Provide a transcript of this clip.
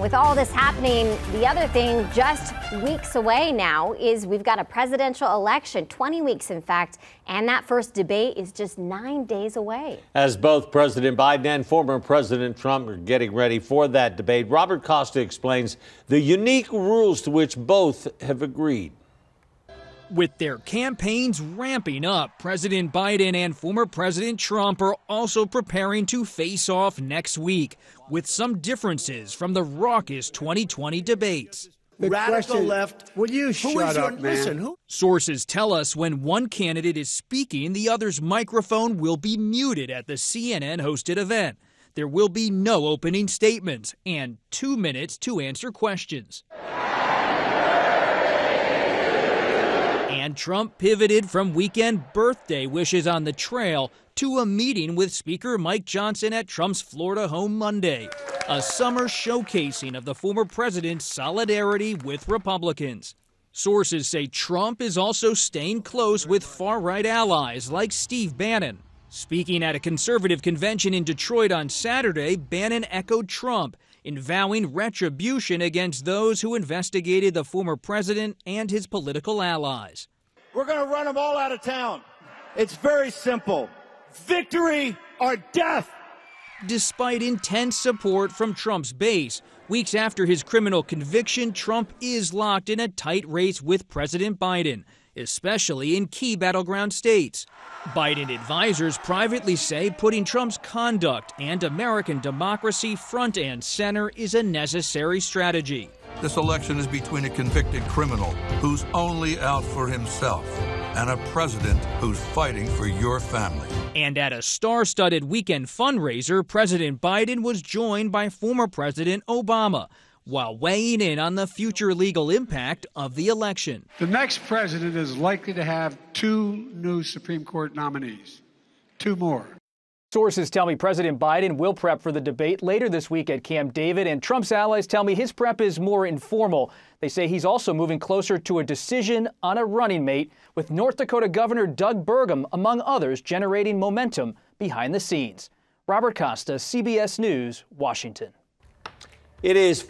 With all this happening, the other thing just weeks away now is we've got a presidential election, 20 weeks in fact, and that first debate is just nine days away. As both President Biden and former President Trump are getting ready for that debate, Robert Costa explains the unique rules to which both have agreed. With their campaigns ramping up, President Biden and former President Trump are also preparing to face off next week, with some differences from the raucous 2020 debates. The Radical question, left. Will you Who shut is up, your, man? listen, who Sources tell us when one candidate is speaking, the other's microphone will be muted at the CNN hosted event. There will be no opening statements and two minutes to answer questions. And Trump pivoted from weekend birthday wishes on the trail to a meeting with Speaker Mike Johnson at Trump's Florida home Monday. A summer showcasing of the former president's solidarity with Republicans. Sources say Trump is also staying close with far right allies like Steve Bannon. Speaking at a conservative convention in Detroit on Saturday, Bannon echoed Trump in vowing retribution against those who investigated the former president and his political allies. We're going to run them all out of town. It's very simple. Victory or death. Despite intense support from Trump's base, weeks after his criminal conviction, Trump is locked in a tight race with President Biden, especially in key battleground states. Biden advisors privately say putting Trump's conduct and American democracy front and center is a necessary strategy. This election is between a convicted criminal who's only out for himself and a president who's fighting for your family. And at a star studded weekend fundraiser, President Biden was joined by former President Obama while weighing in on the future legal impact of the election. The next president is likely to have two new Supreme Court nominees, two more. Sources tell me President Biden will prep for the debate later this week at Camp David, and Trump's allies tell me his prep is more informal. They say he's also moving closer to a decision on a running mate, with North Dakota Governor Doug Burgum, among others, generating momentum behind the scenes. Robert Costa, CBS News, Washington. It is